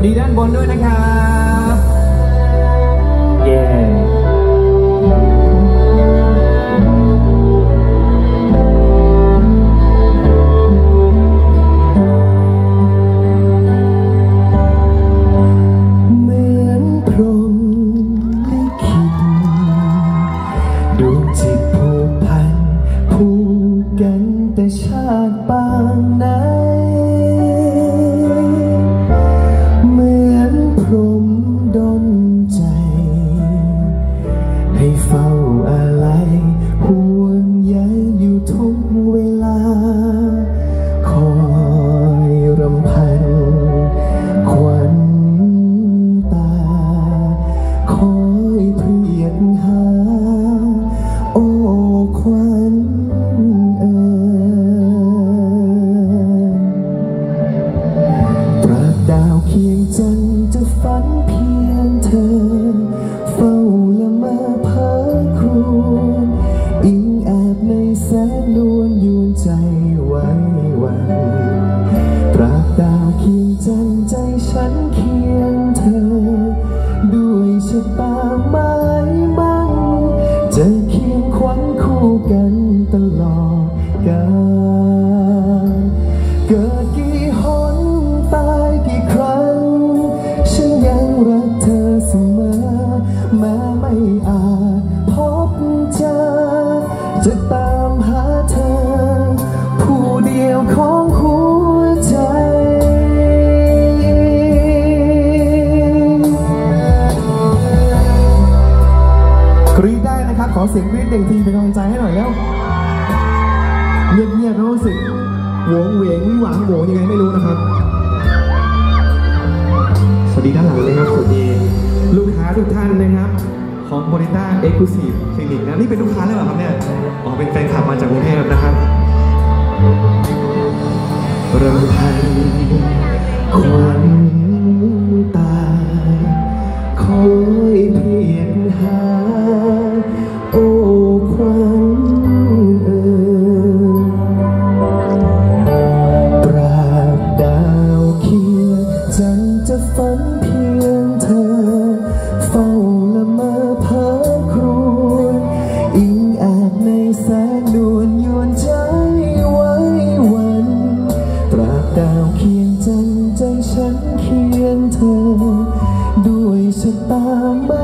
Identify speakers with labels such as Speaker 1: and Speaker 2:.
Speaker 1: วัสดีด้านบนด้วยนะครับเย้
Speaker 2: เหมือนพรหมลิขิตดวงจิตผูกพันผูกกันแต่ชาติป จันจะฝันเพียงเธอ เฝ้าละเมอเพ้อครวญอิงแอบในแสงนวลยวนใจไว้วันตราบดาวเคียงจันใจฉันเคียงเธอ ด้วยชะตาไม้มั่นจะเคียงขวัญคู่กันตลอดกาล จะตามหาเธอ ผู้เดียวของหัวใจ กรีดได้นะครับ ขอเสียงกรีดหนึ่งทีเป็นกำลังใจให้หน่อยแล้วเงียบๆแล้วรู้สึกหวงเหวงวิหวังโหวงยังไงไม่รู้นะครับ สวัสดีด้านหลังเลยครับสวัสดีลูกค้าทุกท่านนะครับ ของโบนิต้าเอ็กซ์คลูซีฟคลินิกนะนี่เป็นลูกค้าเลยเหรอครับเนี่ยอ๋อเป็นแฟนคลับมาจากกรุงเทพนะครับเราไทยควา ยงเธอ